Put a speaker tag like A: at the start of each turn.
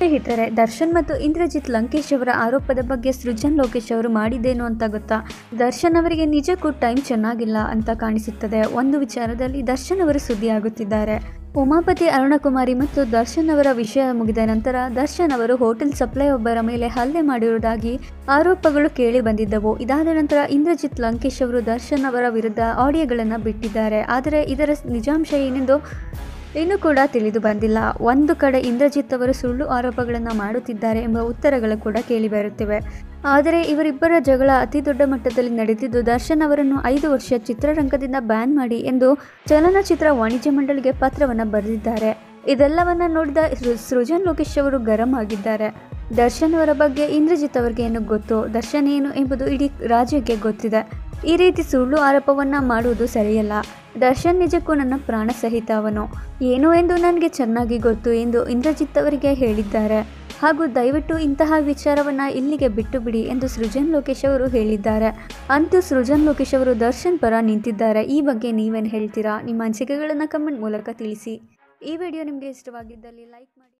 A: ಸ್ನೇಹಿತರೆ, ದರ್ಶನ್ ಮತ್ತು ಇಂದ್ರಜಿತ್ ಲಂಕೇಶ್ ಅವರ ಆರೋಪದ ಬಗ್ಗೆ ಸೃಜನ್ ಲೋಕೇಶ್ ಅವರು ಮಾಡಿದ್ದೇನು ಅಂತ ಗೊತ್ತಾ? ದರ್ಶನ್ ಅವರಿಗೆ ನಿಜಕ್ಕೂ ಟೈಮ್ ಚೆನ್ನಾಗಿಲ್ಲ ಅಂತ ಕಾಣಿಸುತ್ತದೆ. ಒಂದು ವಿಚಾರದಲ್ಲಿ ದರ್ಶನ್ ಅವರು ಸುದ್ದಿಯಾಗುತ್ತಿದ್ದಾರೆ. ಉಮಾಪತಿ ಅರುಣಕುಮಾರಿ ಮತ್ತು ದರ್ಶನ್ ಅವರ ವಿಷಯ ಮುಗಿದ ನಂತರ ದರ್ಶನ್ ಅವರು ಹೋಟೆಲ್ ಸಪ್ಲೈ ಒಬ್ಬರ ಮೇಲೆ ಹಲ್ಲೆ ಮಾಡಿರುವುದಾಗಿ ಆರೋಪಗಳು ಕೇಳಿ ಬಂದಿದ್ದವು. ಇದಾದ ನಂತರ ಇಂದ್ರಜಿತ್ ಲಂಕೇಶ್ ಅವರು ದರ್ಶನ್ ಅವರ ವಿರುದ್ಧ ಆಡಿಯೋಗಳನ್ನು ಬಿಟ್ಟಿದ್ದಾರೆ. ಆದರೆ ಇದರ ನಿಜಾಂಶ ಏನೆಂದು ಇನ್ನೂ ಕೂಡ ತಿಳಿದು ಬಂದಿಲ್ಲ. ಒಂದು ಕಡೆ ಇಂದ್ರಜಿತ್ ಅವರು ಸುಳ್ಳು ಆರೋಪಗಳನ್ನು ಮಾಡುತ್ತಿದ್ದಾರೆ ಎಂಬ ಉತ್ತರಗಳು ಕೂಡ ಕೇಳಿಬರುತ್ತಿವೆ ಆದರೆ ಇವರಿಬ್ಬರ ಜಗಳ ಅತಿ ದೊಡ್ಡ ಮಟ್ಟದಲ್ಲಿ ನಡೆದಿದ್ದು, ದರ್ಶನ್ ಅವರನ್ನು ಐದು ವರ್ಷ ಚಿತ್ರರಂಗದಿಂದ ಬ್ಯಾನ್ ಮಾಡಿ ಎಂದು ಚಲನಚಿತ್ರ ವಾಣಿಜ್ಯ ಮಂಡಳಿಗೆ ಪತ್ರವನ್ನು ಬರೆದಿದ್ದಾರೆ. ಇದೆಲ್ಲವನ್ನ ನೋಡಿದ ಸೃಜನ್ ಲೋಕೇಶ್ ಅವರು ಗರಂ ಆಗಿದ್ದಾರೆ. ದರ್ಶನ್ ಅವರ ಬಗ್ಗೆ ಇಂದ್ರಜಿತ್ ಅವರಿಗೆ ಏನು ಗೊತ್ತು? ದರ್ಶನ್ ಏನು ಎಂಬುದು ಇಡೀ ರಾಜ್ಯಕ್ಕೆ ಗೊತ್ತಿದೆ. ಈ ರೀತಿ ಸುಳ್ಳು ಆರೋಪವನ್ನ ಮಾಡುವುದು ಸರಿಯಲ್ಲ. ದರ್ಶನ್ ನಿಜಕ್ಕೂ ನನ್ನ ಪ್ರಾಣ ಸಹಿತ ಅವನು. ಏನು ಎಂದು ನನಗೆ ಚೆನ್ನಾಗಿ ಗೊತ್ತು ಎಂದು ಇಂದ್ರಜಿತ್ ಅವರಿಗೆ ಹೇಳಿದ್ದಾರೆ. ಹಾಗೂ ದಯವಿಟ್ಟು ಇಂತಹ ವಿಚಾರವನ್ನು ಇಲ್ಲಿಗೆ ಬಿಟ್ಟು ಬಿಡಿ ಎಂದು ಸೃಜನ್ ಲೋಕೇಶ್ ಅವರು ಹೇಳಿದ್ದಾರೆ. ಅಂತೂ ಸೃಜನ್ ಲೋಕೇಶ್ ಅವರು ದರ್ಶನ್ ಪರ ನಿಂತಿದ್ದಾರೆ. ಈ ಬಗ್ಗೆ ನೀವೇನು ಹೇಳ್ತೀರಾ? ನಿಮ್ಮ ಅನಿಸಿಕೆಗಳನ್ನು ಕಮೆಂಟ್ ಮೂಲಕ ತಿಳಿಸಿ. ಈ ವಿಡಿಯೋ ನಿಮಗೆ ಇಷ್ಟವಾಗಿದ್ದಲ್ಲಿ ಲೈಕ್ ಮಾಡಿ.